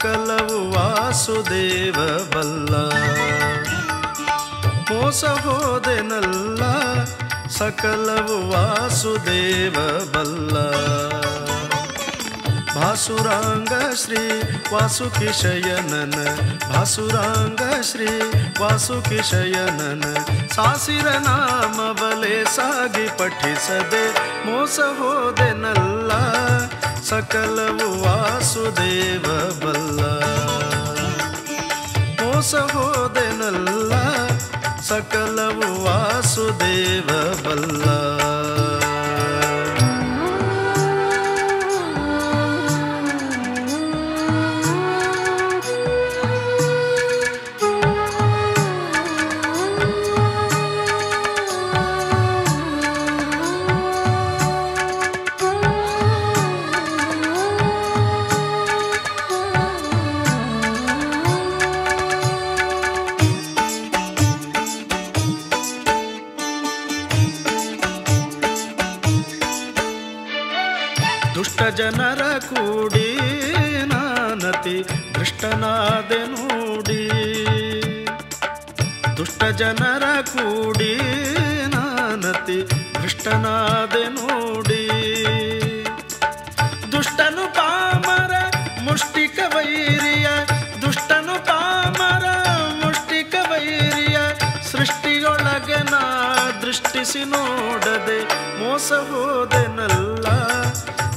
ಸಕಲವು ವಾಸುದೇವ ಬಲ್ಲ. ಮೋಸ ಹೋದೆನಲ್ಲ, ಸಕಲವು ವಾಸುದೇವ ಬಲ್ಲ. ಭಾಸುರಾಂಗ ಶ್ರೀ ವಾಸುಕಿಶಯನನ, ಭಾಸುರಾಂಗ ಶ್ರೀ ವಾಸುಕಿಶಯನನ, ಸಾಸಿರ ನಾಮ ಬಲೆ ಸಾಗಿ ಪಠಿಸದೆ ಮೋಸ ಹೋದೆನಲ್ಲ. ಸಕಲವು ವಾಸುದೇವ ಬಲ್ಲ. ಮೋಸ ಹೋದೆನಲ್ಲ ಸಕಲವು ವಾಸುದೇವ ಬಲ್ಲ. ದೃಷ್ಟನಾದೆ ನೋಡಿ, ದುಷ್ಟ ಜನರ ಕೂಡಿ ನಾನತಿ ದೃಷ್ಟನಾದೆ ನೋಡಿ. ದುಷ್ಟನು ಪಾಮರ ಮುಷ್ಟಿಕ ವೈರಿಯ, ದುಷ್ಟನು ಪಾಮರ ಮುಷ್ಟಿಕ ವೈರಿಯ, ಸೃಷ್ಟಿಯೊಳಗೆ ನಾ ದೃಷ್ಟಿಸಿ ನೋಡದೆ ಮೋಸ ಹೋದೆನಲ್ಲ,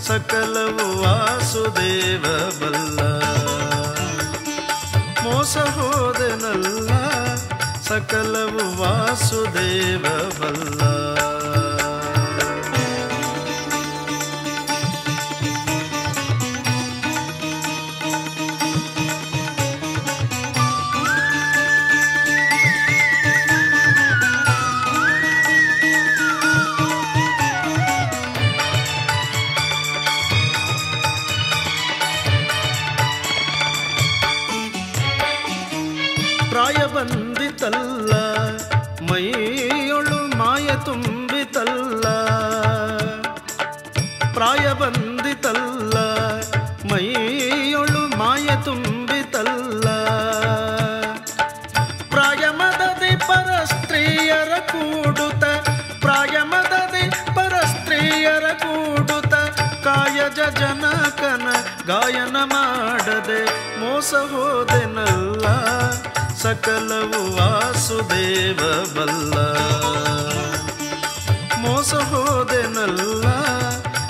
ಸಕಲವು ವಾಸುದೇವ ಬಲ್ಲ. ಮೋಸ ಹೋದನಲ್ಲ ಸಕಲವು ವಾಸುದೇವ ಬಲ್ಲ ಬಂದಿತಲ್ಲ ಮೈಯೊಳು ಮಾಯ ತುಂಬಿತಲ್ಲ. ಪ್ರಾಯ ಬಂದಿತಲ್ಲ, ಮೈಯೊಳು ಮಾಯ ತುಂಬಿತಲ್ಲ. ಪ್ರಾಯ ಮದದಿ ಪರ ಸ್ತ್ರೀಯರ ಕೂಡುತ ಪ್ರಾಯ ಮದದಿ ಪರ ಸ್ತ್ರೀಯರ ಕೂಡುತ ಕಾಯಜ ಜನಕನ ಗಾಯನ ಮಾಡದೆ ಮೋಸ ಹೋದೆನಲ್ಲ. ಸಕಲವು ವಾಸುದೇವ ಬಲ್ಲ. ಮೋಸ ಹೋದೆನಲ್ಲ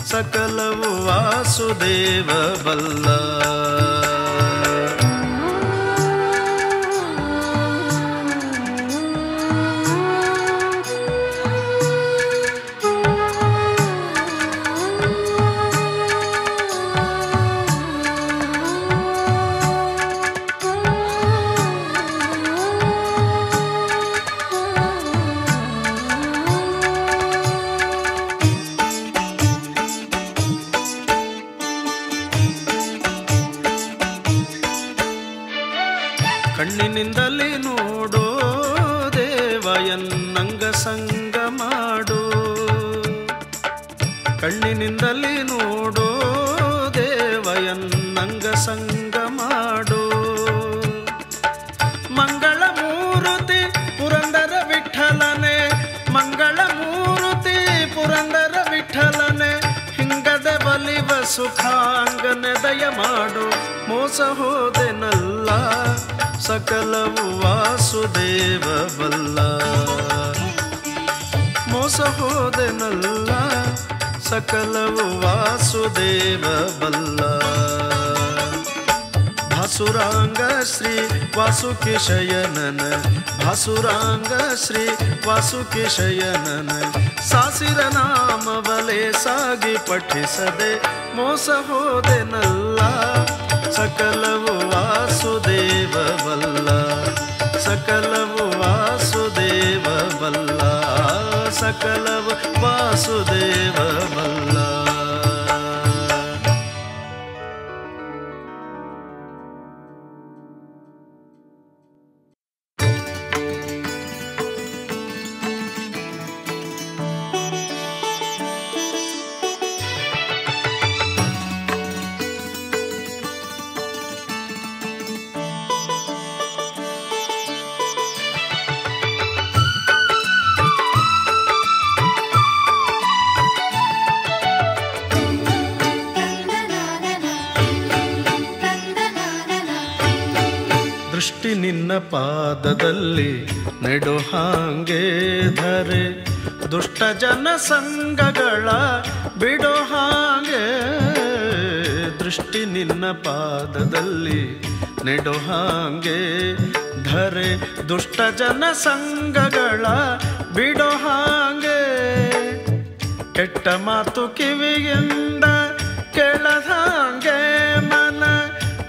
ಸಕಲವು ವಾಸುದೇವ ಬಲ್ಲ. ನೋಡೋ ದೇವಯನ್ನಂಗ ಸಂಗ ಮಾಡೋ. ಕಣ್ಣಿನಿಂದಲೇ ನೋಡೋ ದೇವಯನ್ನಂಗ ಸಂಗ ಮಾಡು. ಮಂಗಳ ಮೂರುತಿ ಪುರಂದರ ವಿಠಲನೆ, ಮಂಗಳ ಮೂರುತಿ ಪುರಂದರ ವಿಠಲನೆ, ಹಿಂಗದ ಬಲಿವ ಸುಖಾಂಗನೆ ದಯ ಮಾಡು ಮೋಸ ಹೋದೆನಲ್ಲ ಸಕಲವು ವಾಸುದೇವ ಬಲ್ಲ. ಮೋಸ ಹೋದೆನಲ್ಲ, ಸಕಲವು ವಾಸುದೇವ ಬಲ್ಲ. ಭಾಸುರಾಂಗ ಶ್ರೀ ವಾಸುಕಿಶಯನನ ಭಾಸುರಾಂಗ ಶ್ರೀ ವಾಸುಕಿಶಯನನ ಸಾಸಿರ ನಾಮ ಬಲೆ ಸಾಗಿ ಪಠಿಸದೆ ಮೋಸ ಹೋದೆನಲ್ಲ, ಸಕಲವು ವಾಸುದೇವ ಬಲ್ಲ ಸಕಲವು ವಾಸುದೇವ ಬಲ್ಲ ಸಕಲವು ವಾಸುದೇವ ಬಲ್ಲ ಪಾದದಲ್ಲಿ ನೆಡು ಹಾಂಗೆ ಧರೆ. ದುಷ್ಟ ಜನ ಸಂಘಗಳ ಬಿಡೋ ಹಾಗೆ. ದೃಷ್ಟಿ ನಿನ್ನ ಪಾದದಲ್ಲಿ ನೆಡು ಹಾಂಗೆ ಧರೆ. ದುಷ್ಟ ಜನ ಸಂಘಗಳ ಬಿಡೋ ಹಾಗೆ. ಕೆಟ್ಟ ಮಾತು ಕಿವಿಯಿಂದ ಹಾಗೆ. ಮನ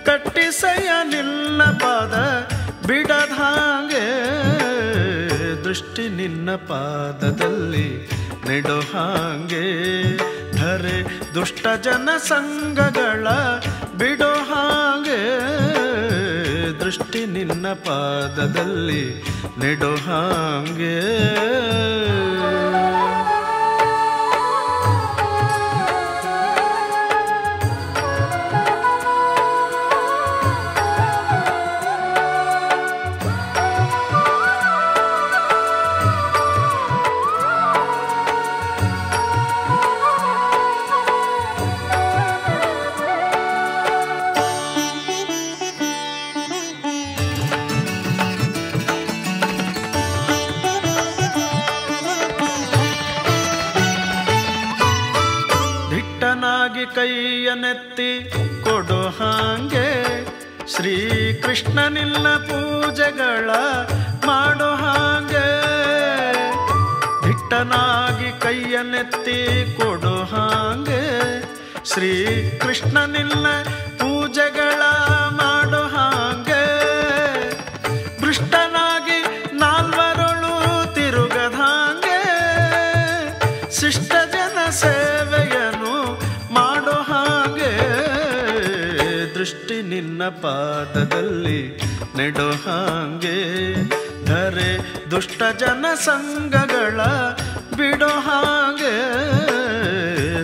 ಕಟ್ಟಿಸಯ ನಿನ್ನ ಪಾದ ಬಿಡದಂಗೆ ದೃಷ್ಟಿ ನಿನ್ನ ಪಾದದಲ್ಲಿ ನೆಡೋ ಹಾಗೆ. ಧರೆ ದುಷ್ಟ ಜನ ಸಂಘಗಳ ಬಿಡೋ ಹಾಗೆ. ದೃಷ್ಟಿ ನಿನ್ನ ಪಾದದಲ್ಲಿ ನೆಡೋ ಹಾಗೆ. ಸಂಘಗಳ ಬಿಡೋ ಹಾಗೆ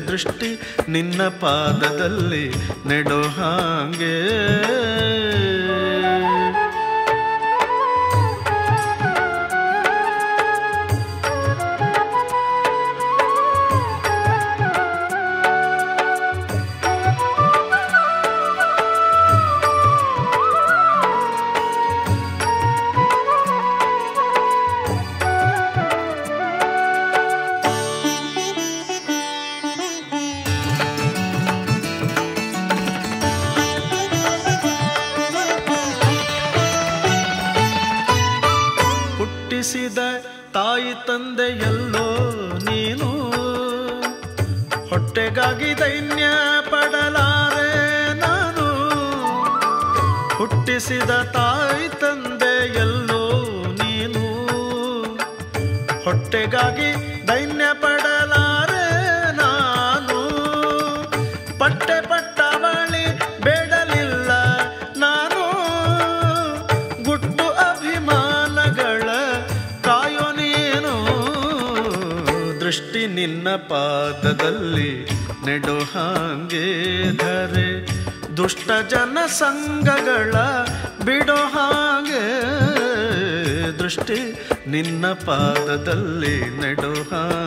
ದೃಷ್ಟಿ ನಿನ್ನ ಪಾದದಲ್ಲಿ ನೆಡೋ ಹಾಗೆ. ಸಂಘಗಳ ಬಿಡೋ ಹಾಗೆ ದೃಷ್ಟಿ ನಿನ್ನ ಪಾದದಲ್ಲಿ ನೆಡೋ ಹಾಗೆ.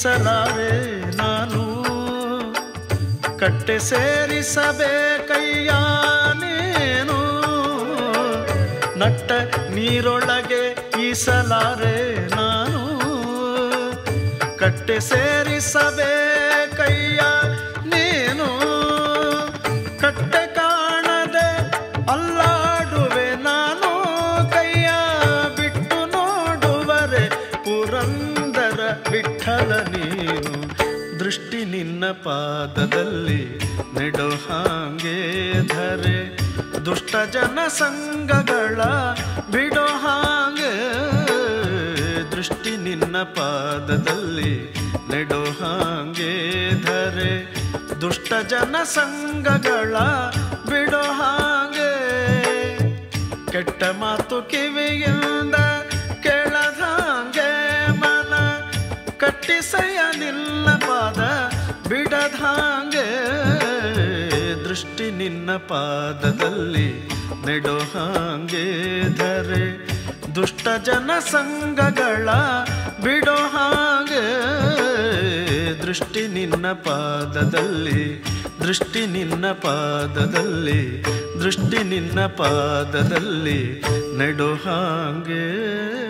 ಈಸಲಾರೆ ನಾನು. ಕಟ್ಟೆ ಸೇರಿಸಬೇಕಯ್ಯ ನೀನು. ನಟ್ಟ ನೀರೊಳಗೆ ಈಸಲಾರೆ ನಾನು. ಕಟ್ಟೆ ಸೇರಿಸಬೇಕಯ್ಯ ನಿನ್ನ ಪಾದದಲ್ಲಿ ನೆಡೋ ಹಾಂಗೆ ಧರೆ. ದುಷ್ಟ ಜನ ಸಂಘಗಳ ಬಿಡೋ ಹಾಂಗೆ. ದೃಷ್ಟಿ ನಿನ್ನ ಪಾದದಲ್ಲಿ ನೆಡೋ ಹಾಗೆ ಧರೆ. ದುಷ್ಟ ಜನ ಸಂಘಗಳ ಬಿಡೋ ಹಾಗೆ. ಕೆಟ್ಟ ಮಾತು ಕಿವಿಯಿಂದ ಕೇಳದಾಂಗೆ ಮನ. ಕಟ್ಟಿಸಯ್ಯ ನಿಲ್ಲ ಪಾದ. ಬಿಡದಂಗೆ ದೃಷ್ಟಿ ನಿನ್ನ ಪಾದದಲ್ಲಿ ನೆಡೋ ಹಾಂಗೆ ಧರೆ. ದುಷ್ಟ ಜನ ಸಂಘಗಳ ಬಿಡೋ ಹಾಗೆ ದೃಷ್ಟಿ ನಿನ್ನ ಪಾದದಲ್ಲಿ, ದೃಷ್ಟಿ ನಿನ್ನ ಪಾದದಲ್ಲಿ, ದೃಷ್ಟಿ ನಿನ್ನ ಪಾದದಲ್ಲಿ ನೆಡೋ ಹಾಗೆ.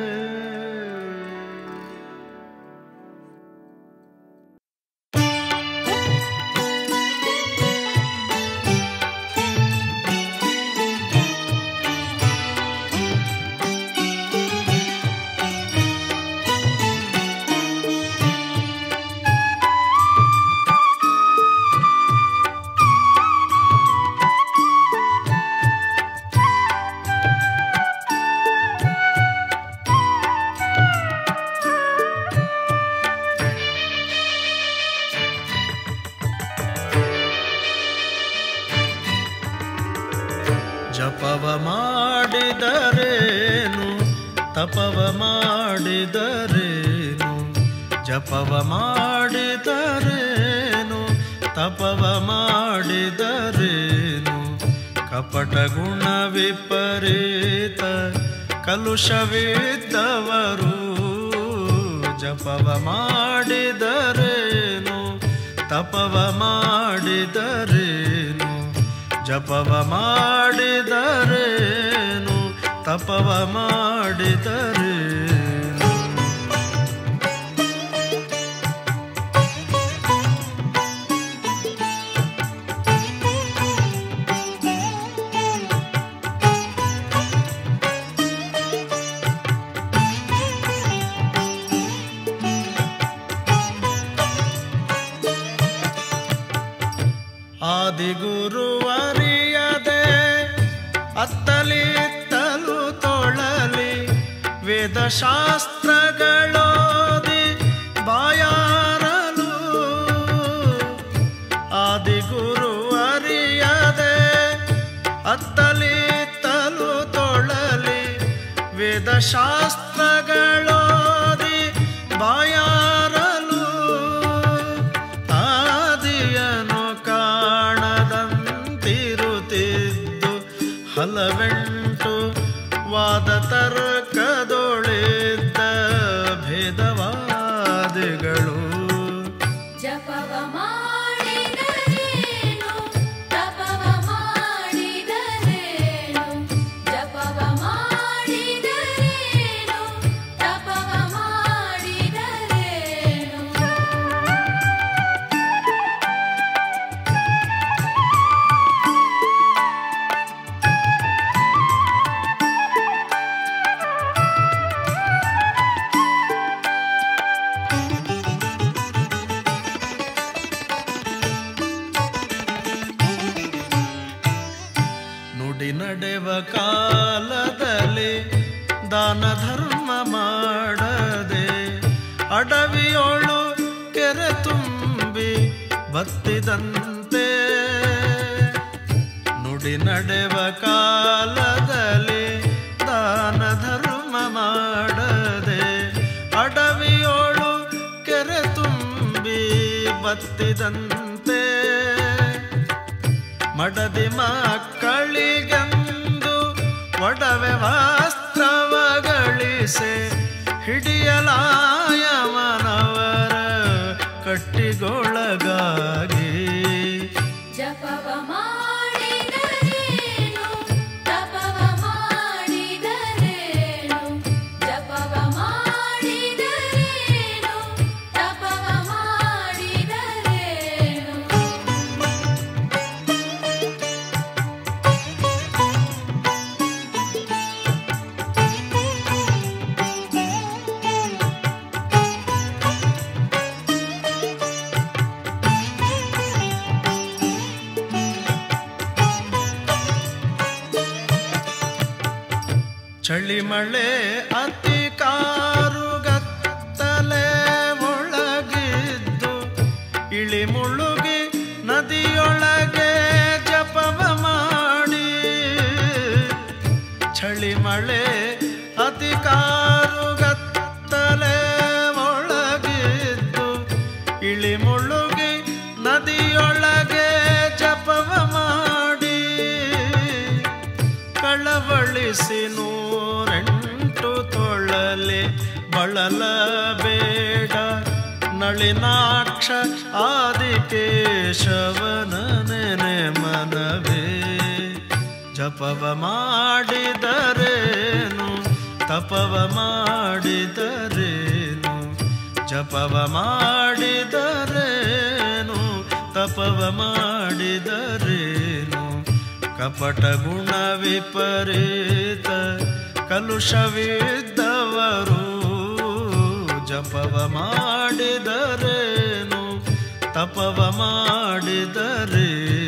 ಜಪವ ಮಾಡಿದರೇನು? ತಪವ ಮಾಡಿದರೇನು? ಜಪವ ಮಾಡಿದರೇನು? ತಪವ ಮಾಡಿದರೇನು? ಕಪಟ ಗುಣ ವಿಪರೀತ ಕಲುಷವಿದ್ದವರು ಜಪವ ಮಾಡಿದರೇನು? ತಪವ ಮಾಡಿದರೇನು? ಜಪವ ಮಾಡಿದರೇನು? ತಪವ ಮಾಡಿದರೇನು? ವೇದಶಾಸ್ತ್ರಗಳೋದಿ ಬಾಯಾರಲು ಅತ್ತಲಿ ತಲು ತೊಳಲಿ ವೇದಶಾಸ್ತ್ರಗಳೋದಿ ಬತ್ತಿದಂತೆ ಮಡದಿ ಮಕ್ಕಳಿಗೆಂದು ಒಡವೆ ವಸ್ತ್ರವಗಳಿಸೆ ಹಿಡಿಯಲಾಯವನವರ ಕಟ್ಟಿಗೊಳಗಾಗಿ Marley. ಆದಿಕೇಶವನ ನೆನೆ ಮನವೇ. ಜಪವ ಮಾಡಿದರೇನು? ತಪವ ಮಾಡಿದರೇನು? ಜಪವ ಮಾಡಿದರೇನು? ತಪವ ಮಾಡಿದರೇನು? ಕಪಟ ಗುಣ ವಿಪರೀತ ಕಲುಷವಿದ್ದವರು ಜಪವ ಮಾಡಿದರೇನು? ತಪವ ಮಾಡಿದರೇನು?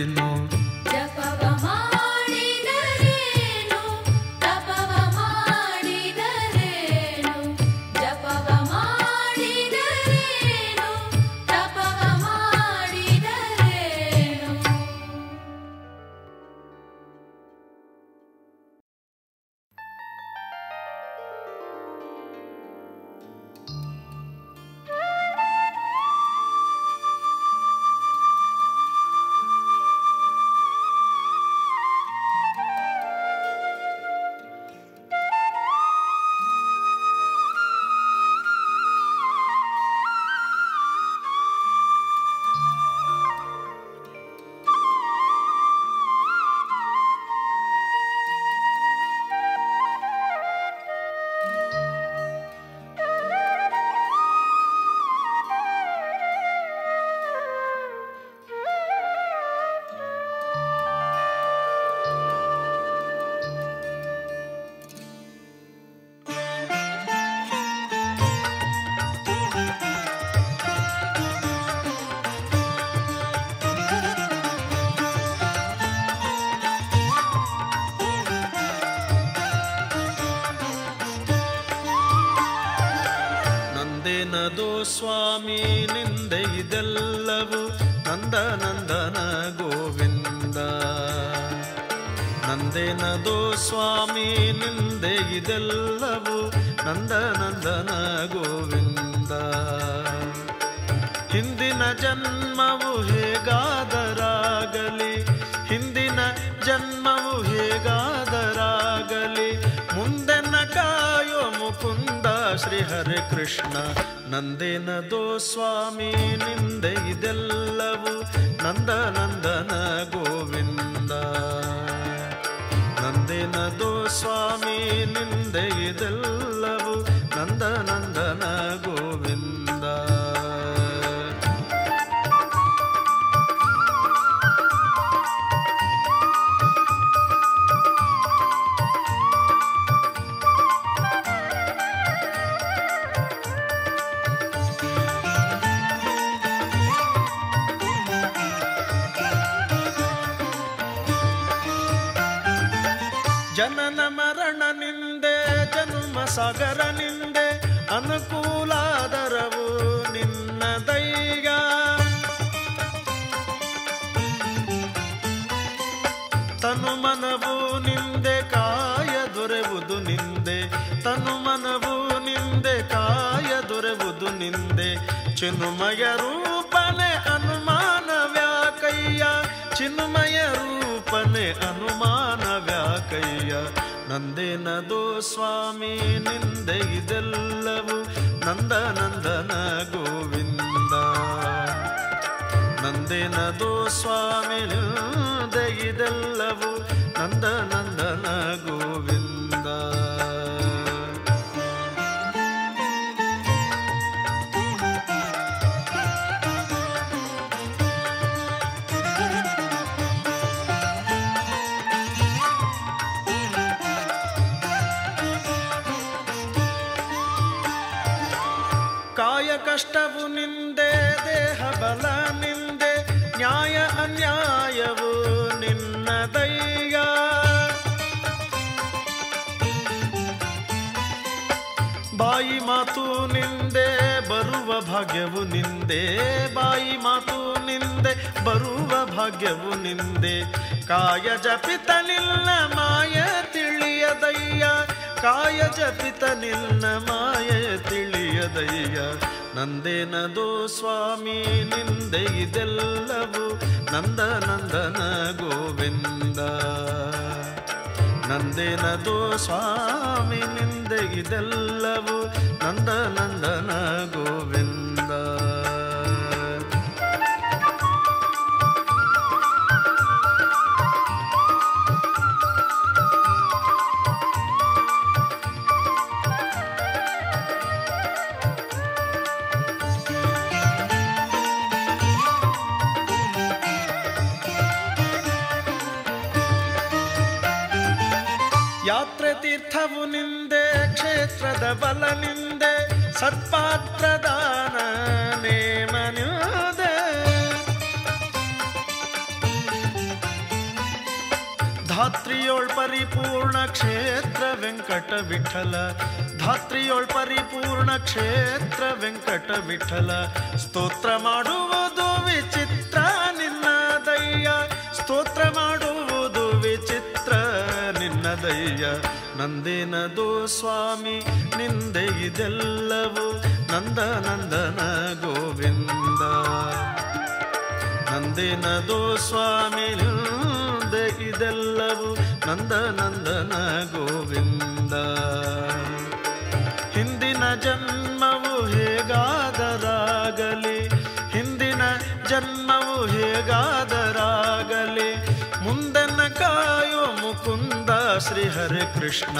ಜನ್ಮವು ಹೇಗಾದರಾಗಲಿ? ಹಿಂದಿನ ಜನ್ಮವು ಹೇಗಾದರಾಗಲಿ? ಮುಂದೆನ ಕಾಯೋ ಮುಕುಂದ ಶ್ರೀ ಹರಿ ಕೃಷ್ಣ. ನಂದಿನದೋ ಸ್ವಾಮಿ, ನಿಂದೆ ಇದೆಲ್ಲವು ನಂದ ನಂದನ ಗೋವಿಂದ. ನಂದಿನದೋ ಸ್ವಾಮಿ, ನಿಂದೆ ಇದೆಲ್ಲವು ನಂದ ನಂದನ ಗೋವಿಂದ ಸಾಗರ ನಿಂದೆ ಅನುಕೂಲಾದರವು ನಿನ್ನ ದೈಗ. ತನು ಮನವು ನಿಂದೆ ಕಾಯ ದೊರೆವುದು ನಿಂದೆ. ತನು ಮನವು ನಿಂದೆ ಕಾಯ ದೊರೆವುದು ನಿಂದೆ. ಚಿನ್ಮಯ ರೂಪನೆ ಅನುಮಾನ ವ್ಯಾಕಯ್ಯ ಚಿನ್ಮಯ ನಂದೇನದೋ ಸ್ವಾಮಿ ನಿಂದೆ ಇದೆಲ್ಲವು ನಂದ ನಂದನ ಗೋವಿಂದ. ನಂದೇನದೋ ಸ್ವಾಮಿ ನಿಂದೆ ಇದೆಲ್ಲವು ನಂದ ನಂದನ ಗೋವಿಂದ. ಭಾಗ್ಯವು ನಿಂದೆ, ಬಾಯಿ ಮಾತು ನಿಂದೆ, ಬರುವ ಭಾಗ್ಯವು ನಿಂದೆ. ಕಾಯ ಜಪಿತನಿಲ್ಲ ಮಾಯ ತಿಳಿಯದಯ್ಯ, ಕಾಯ ಜಪಿತನಿಲ್ಲ ಮಾಯ ತಿಳಿಯದಯ್ಯ. ನಂದೇನದೋ ಸ್ವಾಮಿ, ನಿಂದೆ ಇದೆಲ್ಲವು ನಂದ ನಂದನ ಗೋವಿಂದ. ನಂದೇನದೋ ಸ್ವಾಮಿ, ನಿಂದೆ ಇದೆಲ್ಲವು ನಂದ ನಂದನ ಗೋವಿಂದ. ತೀರ್ಥವು ನಿಂದೆ ಕ್ಷೇತ್ರದ ಬಲ ನಿಂದೆ ಸತ್ಪಾತ್ರದಾನ ಕ್ಷೇತ್ರ ವೆಂಕಟ ವಿಠಲ. ಧಾತ್ರಿಯೋಳ್ ಪರಿಪೂರ್ಣ ಕ್ಷೇತ್ರ ವೆಂಕಟ ವಿಠಲ. ಸ್ತೋತ್ರ ಮಾಡುವುದು ವಿಚಿತ್ರ ನಿನ್ನದಯ್ಯ ಸ್ತೋತ್ರ ಮಾಡುವುದು ವಿಚಿತ್ರ ನಿನ್ನದಯ್ಯ ನಂದಿನದು ಸ್ವಾಮಿ, ನಿಂದೆ ಇದೆಲ್ಲವು ನಂದ ನಂದನ ಗೋವಿಂದ. ನಂದಿನದು ಸ್ವಾಮಿ, ನಿಂದೆ ಇದೆಲ್ಲವು ನಂದ ನಂದನ ಗೋವಿಂದ. ಹಿಂದಿನ ಜನ್ಮವು ಹೇಗಾದರಾಗಲಿ, ಹಿಂದಿನ ಜನ್ಮವು ಹೇಗಾದರಾಗಲಿ, ಮುಂದನ ಕಾಯೋ ಮುಕುಂದ ಶ್ರೀ ಹರೇ ಕೃಷ್ಣ.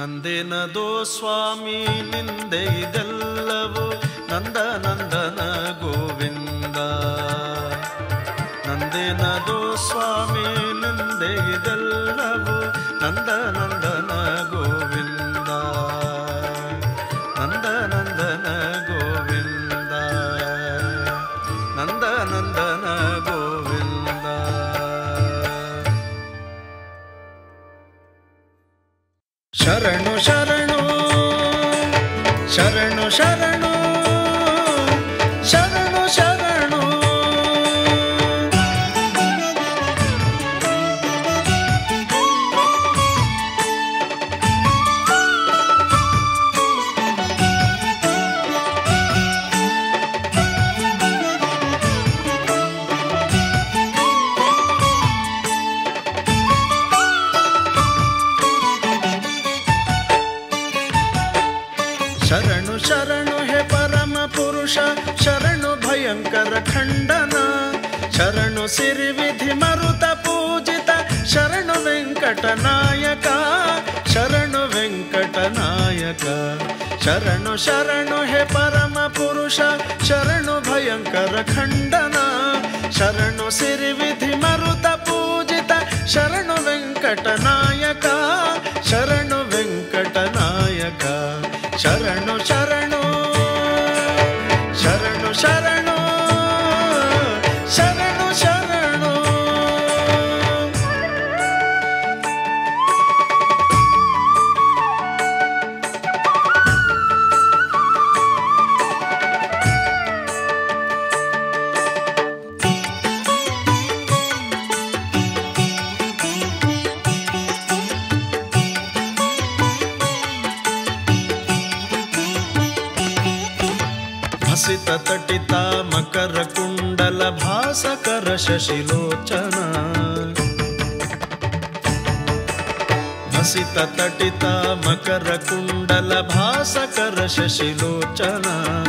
ನಂದೇನದೋ ಸ್ವಾಮಿ ನಿಂದೆ ಇದೆಲ್ಲವೋ ನಂದನ వెంకటనాయక శరణు వెంకటనాయక శరణు शशिलोचना मसितटिता मकरकुण्डलभासकर शशिलोचना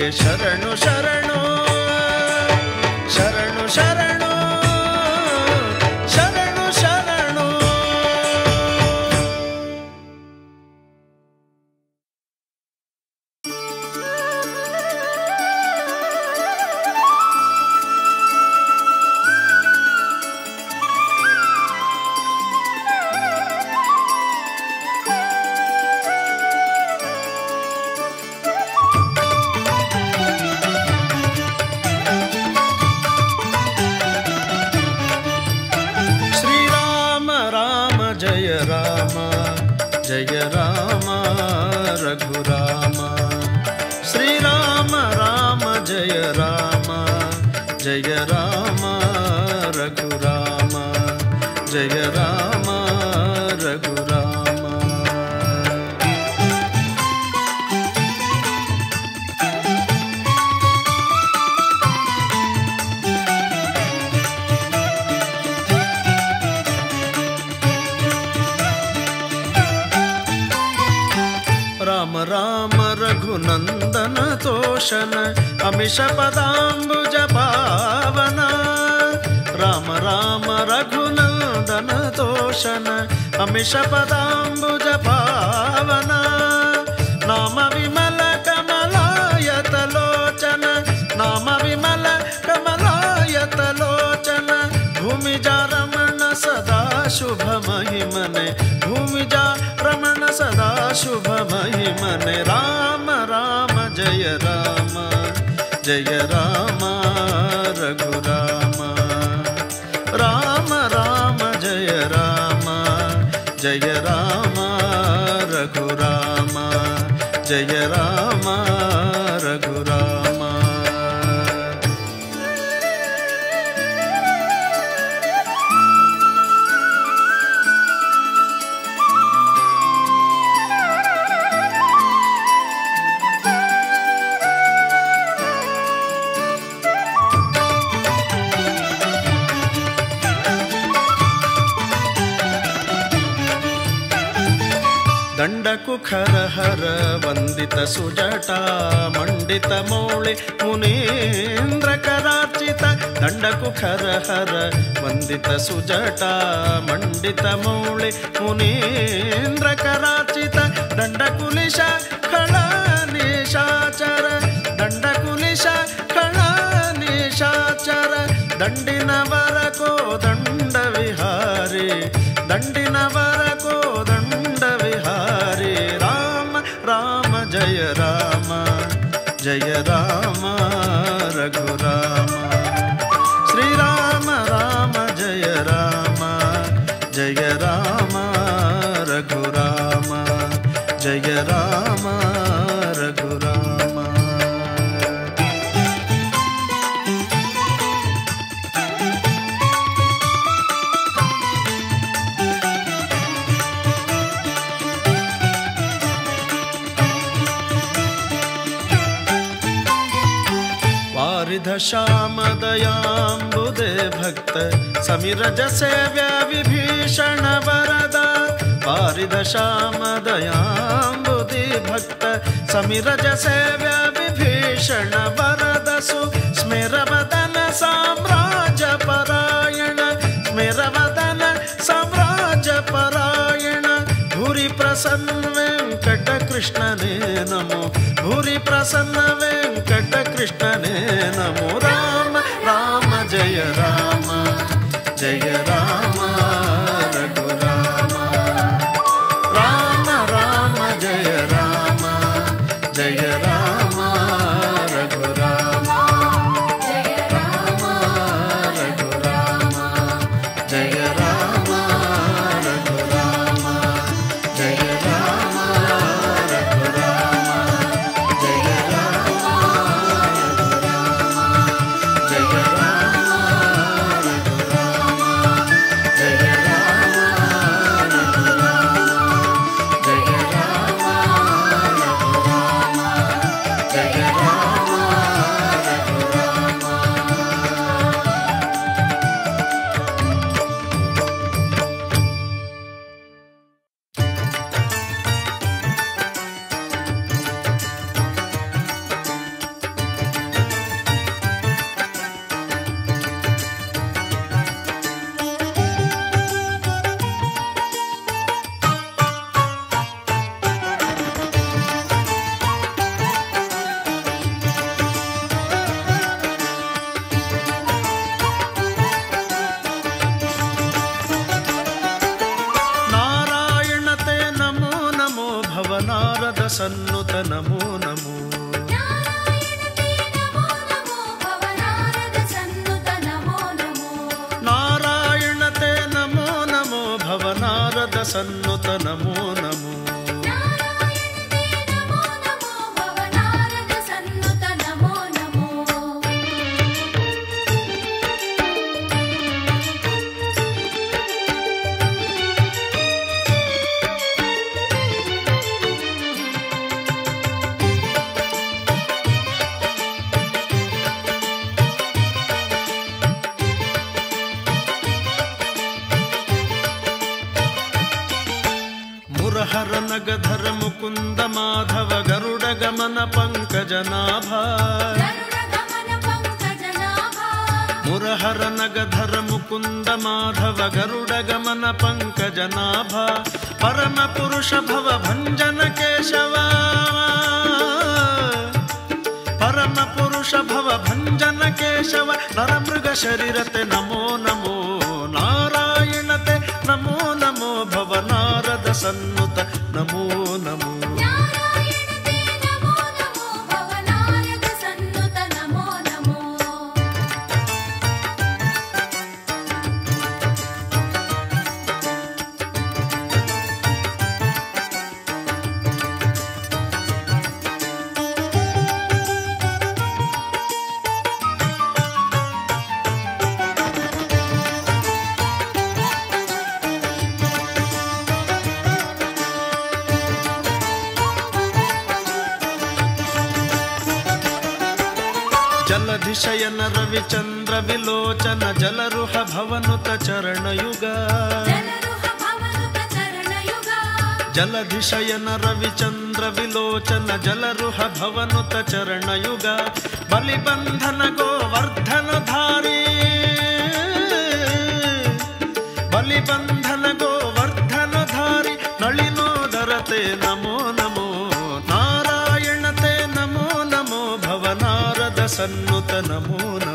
get shut up no अमिष पदाम्बुज पावना राम राम रघुनन्दन दोषन अमिष पदाम्बुज पावन नाम विमल कमलायत लोचन, नाम विमल कमलायत लोचन। भूमि जा रमण सदा शुभ महिमन भूमि जा रमण सदा शुभ महिमन राम राम, जय राम। జయ రామ రఘురామ రామ రామ జయ రామ జయ రామ రఘురామ జయ రామ ಹರ ವಂದಿತ ಸುಜಟ ಮಂಡಿತ ಮೌಳಿ ಮುನೀಂದ್ರ ಕರಾರ್ಚಿತ ದಂಡಕುಖರ ಹರ ವಂದಿತ ಸುಜಟ ಮಂಡಿತ ಮೌಳಿ ಮುನೀಂದ್ರ ಕರಾರ್ಚಿತ ದಂಡಕುಲಿಶ ಖಳ ನಿಶಾಚರ ದಂಡಕುಲಿಶ ಖಳ ನಿಶಾಚರ ದಂಡಿನವರ जय राम रघुराम। श्याम दयांबुदे भक्त समिरज सेव्य विभीषण वरद पारिध श्याम दयाम् भक्त समीर जसेव्य विभीषण वरदसु। स्मिरवदन साम्राज परायण। स्मेर वदन साम्राज परायण। भूरी प्रसन्न वेंकट कृष्णने नमो। भूरी प्रसन्न वेंकट कृष्णने नमो। राम राम, जय राम। जय राम। मुरहर नगधर मुकुंद माधव गरुडगमन परम पुरुष भव भञ्जन केशवा परमपुरुष भव भंजन केशव नरमृग शरीरते नमो नमो। ಜಲಧಿಶಯನ ರವಿಚಂದ್ರ ವಿಲೋಚನ ಜಲರುಹ ಭವನುತ ಚರಣಯುಗ. ಜಲಧಿಶಯನ ರವಿಚಂದ್ರ ವಿಲೋಚನ ಜಲರುಹ ಭವನುತ ಚರಣಯುಗ. ಬಲಿಬಂಧನ ಗೋವರ್ಧನ ಧಾರಿ. ಬಲಿಬಂಧ సన్నుత నమోన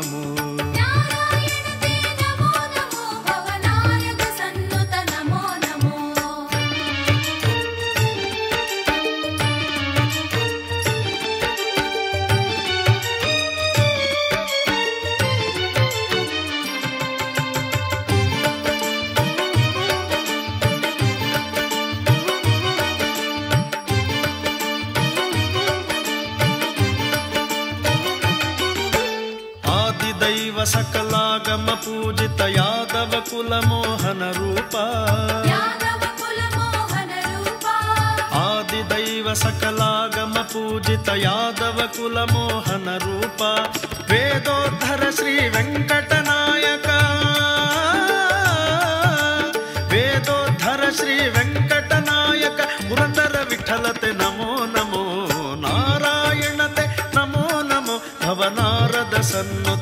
ಕುಲ ಮೋಹನ ರೂಪ ವೇದೋದ್ಧರ ಶ್ರೀ ವೆಂಕಟನಾಯಕ ವೇದೋದ್ಧರ ಶ್ರೀ ವೆಂಕಟನಾಯಕ ಪುರಂದರ ವಿಠಲತೆ ನಮೋ ನಮೋ ನಾರಾಯಣತೆ ನಮೋ ನಮೋ ಭವನಾರದ ಸನ್ನುತ ನಮೋ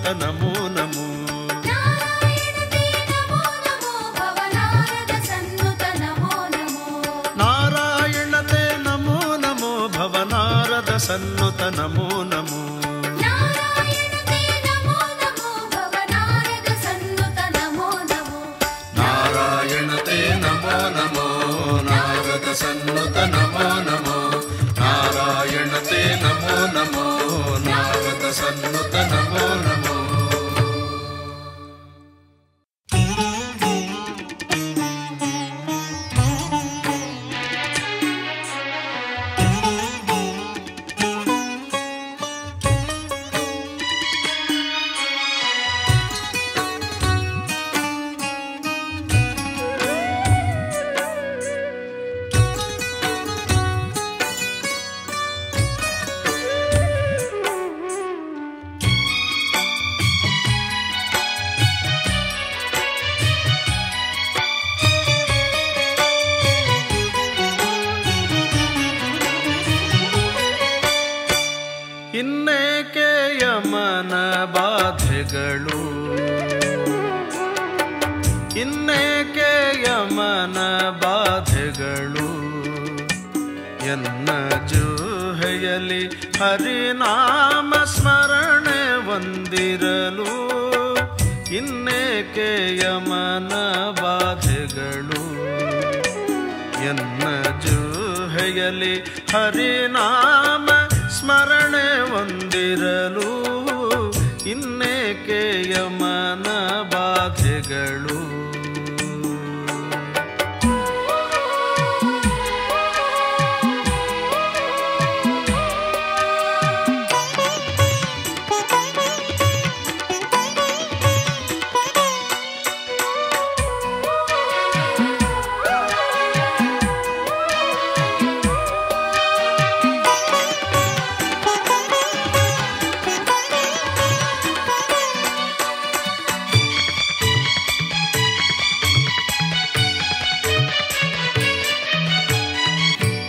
ಬಾಧೆಗಳು ಇನ್ನೇಕೆ ಯಮನ ಬಾಧೆಗಳು? ಎನ್ನ ಜೂಹೆಯಲಿ ಹರಿನಾಮ ಸ್ಮರಣೆ ಒಂದಿರಲು ಇನ್ನೇಕೆ ಯಮನ ಬಾಧೆಗಳು? ಎನ್ನ ಜೂಹೆಯಲಿ ಹರಿನಾಮ ಬಾಧೆಗಳು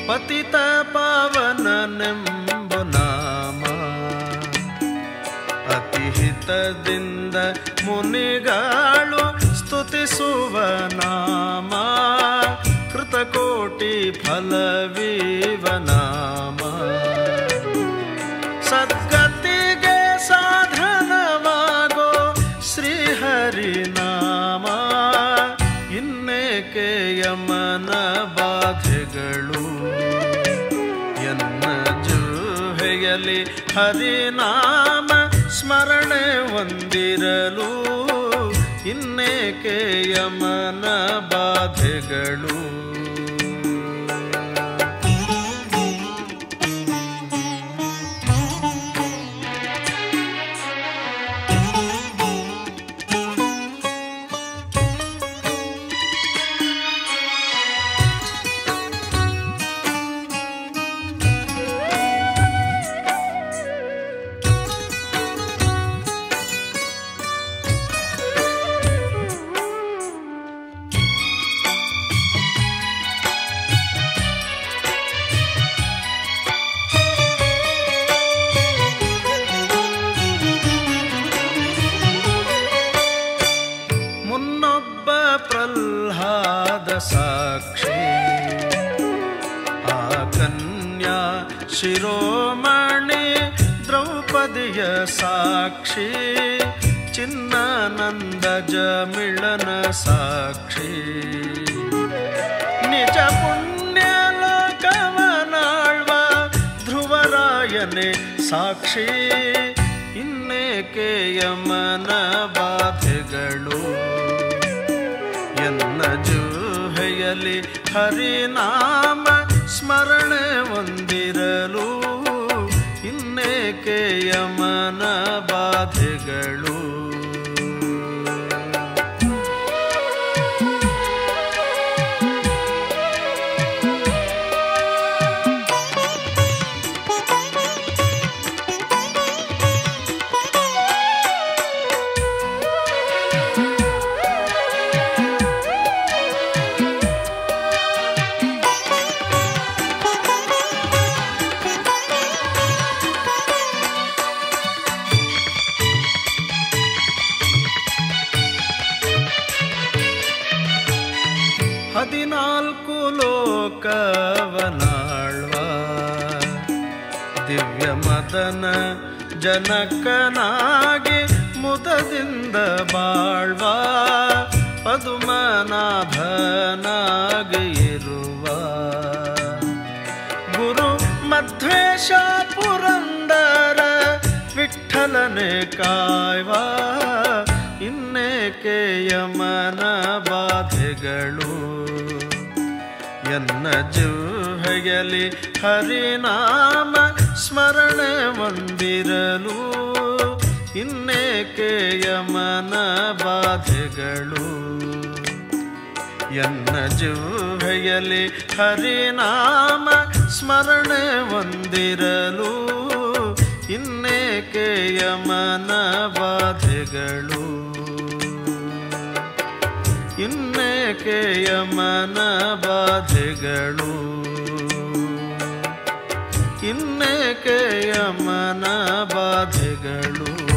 पतितपावननिम्बनाम पतिः अतिहितदिन्द मुनिगाळु स्तुतिसुवनामा कृतकोटिफलविवन ಹರಿನಾಮ ಸ್ಮರಣೆ ಹೊಂದಿರಲು ಇನ್ನೇಕೆ ಯಮನ ಬಾಧೆಗಳು? ಸಾಕ್ಷಿ ಇನ್ನೇಕೆ ಯಮನ ಬಾಧೆಗಳು? ಎನ್ನ ಜೂಹೆಯಲ್ಲಿ ಹರಿನಾಮ ಸ್ಮರಣೆ ಹೊಂದಿರಲು ಇನ್ನೇಕೆ ಯಮನ ಬಾಧೆಗಳು? ಲೋಕವನಾಳ್ವ. ದಿವ್ಯ ಮದನ ಜನಕನಾಗಿ ಮುದದಿಂದ ಬಾಳ್ವ. ಪದುಮನಾಭನಾಗಿ ಇರುವ ಗುರು ಮಧ್ವೇಶ ಪುರಂದರ ವಿಠಲನೆ ಕಾಯ್ವ. ಇನ್ನೇಕೆ ಯಮನ ಬಾಧೆಗಳು ಎನ್ನ ಜುಹೆಯಲಿ ಹರಿನಾಮ ಸ್ಮರಣೆ ಹೊಂದಿರಲು ಇನ್ನೇಕೆ ಯಮನ ಬಾಧೆಗಳು. ಎನ್ನ ಜುಹೆಯಲಿ ಹರಿನಾಮ ಸ್ಮರಣೆ ಹೊಂದಿರಲು ಇನ್ನೇಕೆ ಯಮನ ಬಾಧೆಗಳು. ಇನ್ನೇಕೆ ಮನ ಬಾಧೆಗಳು. ಇನ್ನೇಕೆ ಮನ ಬಾಧೆಗಳು.